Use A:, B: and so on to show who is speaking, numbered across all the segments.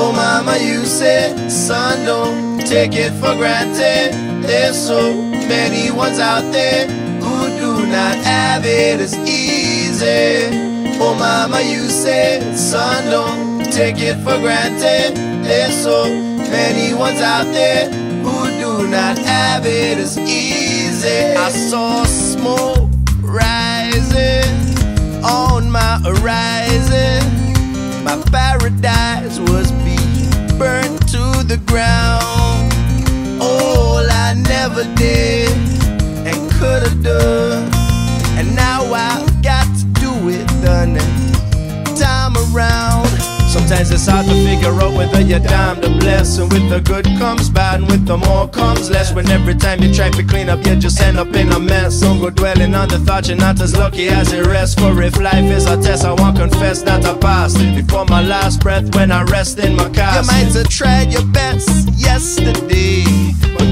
A: Oh mama, you said, son, don't take it for granted. There's so many ones out there who do not have it as easy. Oh mama, you said, son, don't take it for granted. There's so many ones out there who do not have it as easy. I saw smoke rising on my horizon. My paradise was being burnt to the ground. All I never did Sometimes it's hard to figure out whether you're damned or blessed. And with the good comes bad, and with the more comes less. When every time you try to clean up, you just end up in a mess. Don't go dwelling on the thought you're not as lucky as the rest. For if life is a test, I won't confess that I passed it before my last breath when I rest in my casket. You might have tried your best yesterday, but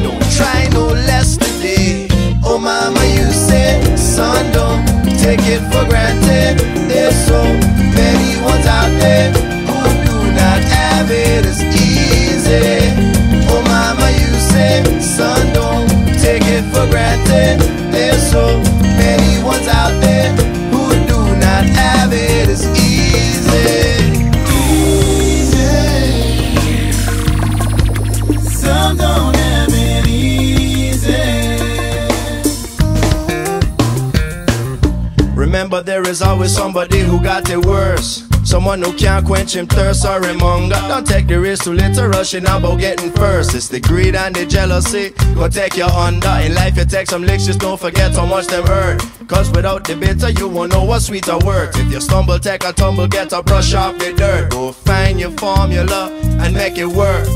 A: There is always somebody who got it worse. Someone who can't quench him thirst or him hunger. Don't take the risk too little rushing about getting first. It's the greed and the jealousy go take you under. In life, you take some licks, just don't forget how much them hurt. Cause without the bitter, you won't know what sweeter words. If you stumble, take a tumble, get a brush off the dirt. Go find your formula and make it work.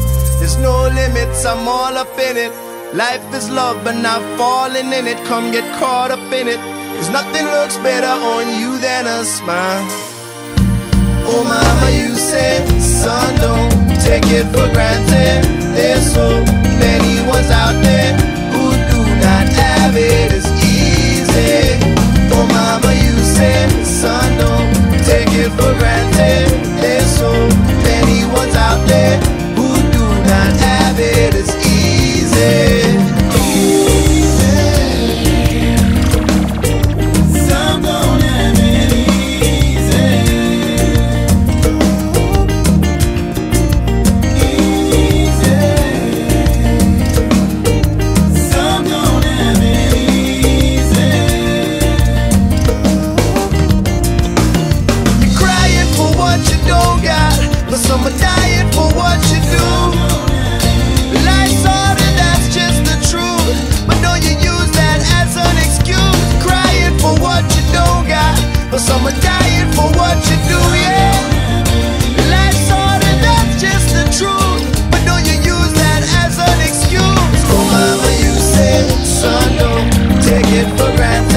A: There's no limits, I'm all up in it. Life is love, but not falling in it. Come get caught up in it. Cause nothing looks better on you than a smile. Oh mama, you said, son, don't take it for granted. There's
B: some
A: are dying for what you do, yeah. Life's hard just the truth, but don't you use that as an excuse. Oh mama, you said, son, don't take it for granted.